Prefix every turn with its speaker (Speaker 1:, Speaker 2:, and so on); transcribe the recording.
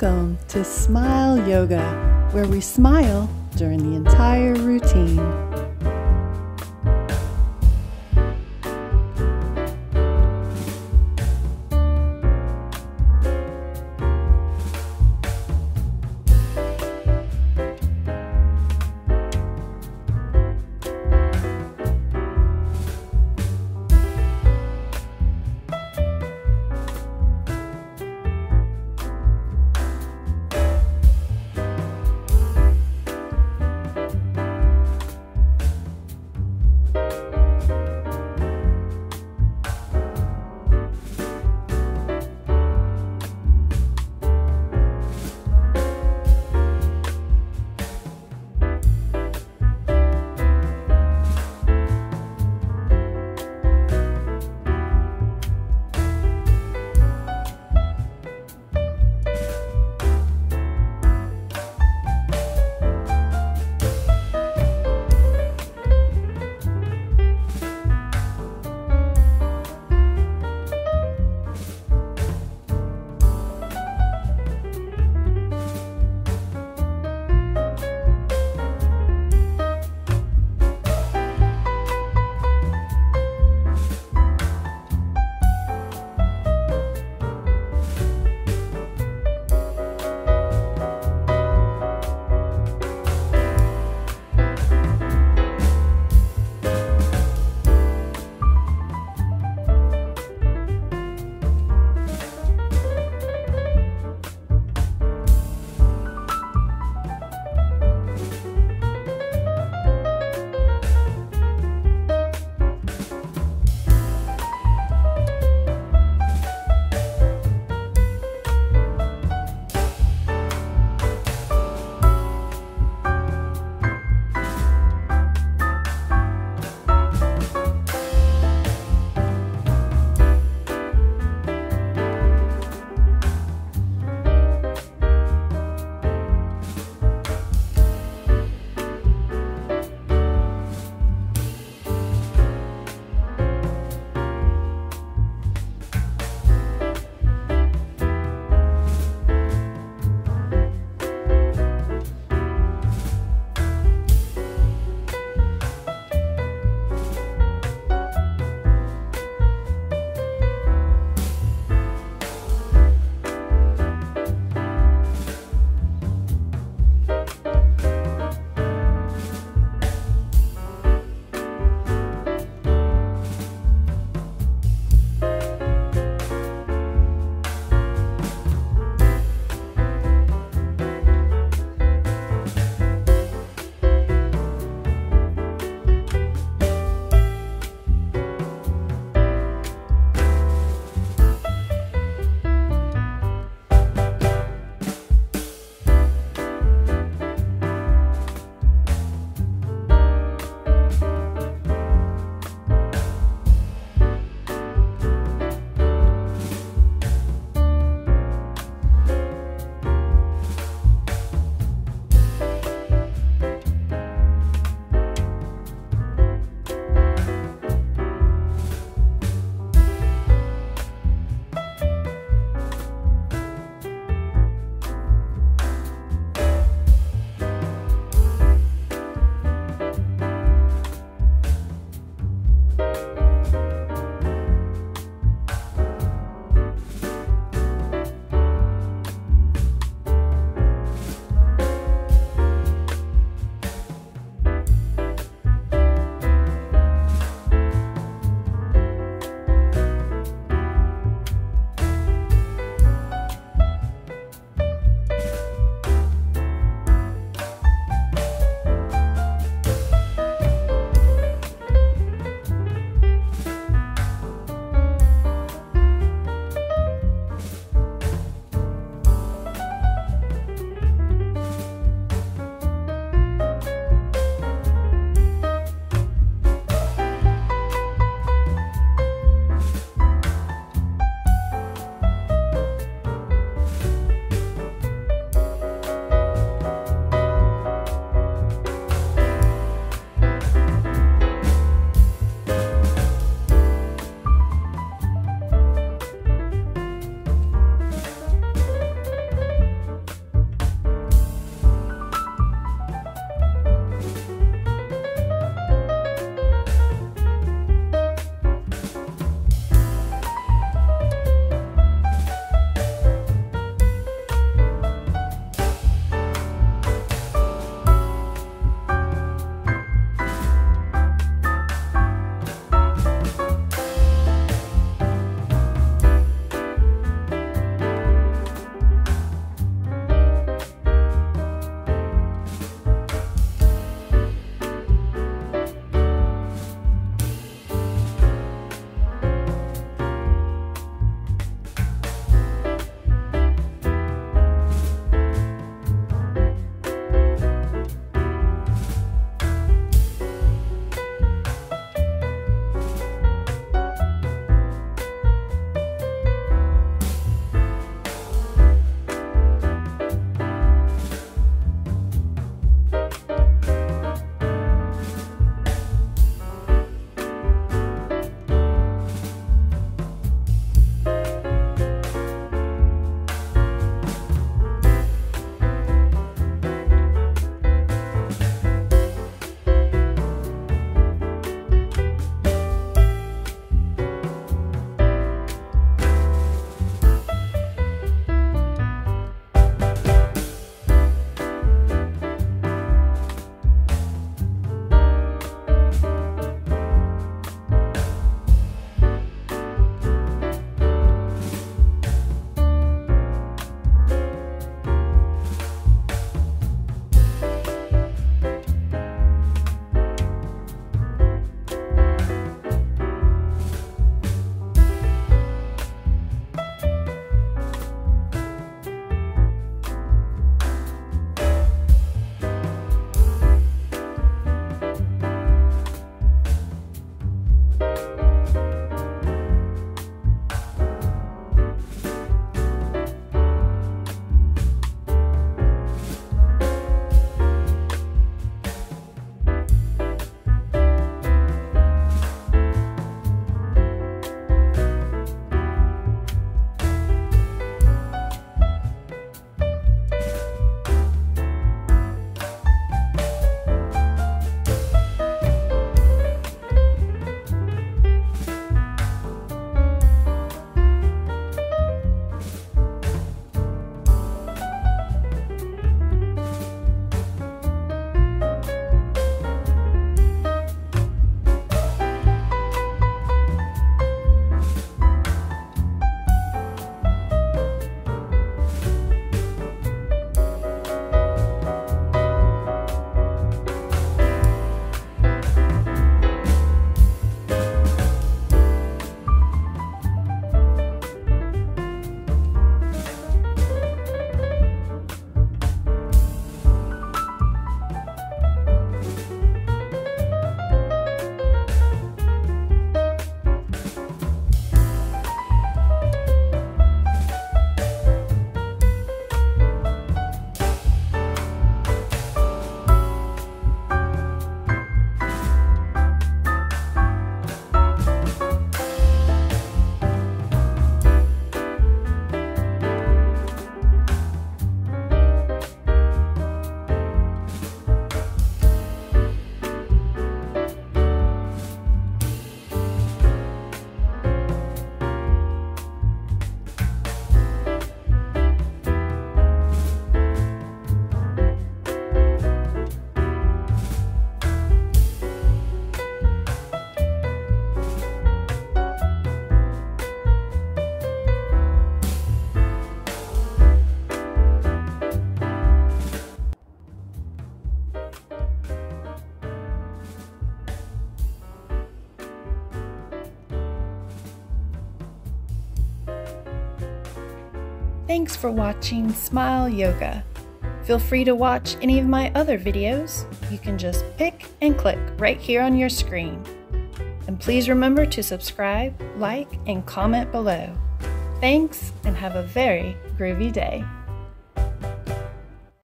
Speaker 1: Welcome to Smile Yoga, where we smile during the entire routine. Thanks for watching Smile Yoga. Feel free to watch any of my other videos. You can just pick and click right here on your screen. And please remember to subscribe, like, and comment below. Thanks, and have a very groovy day.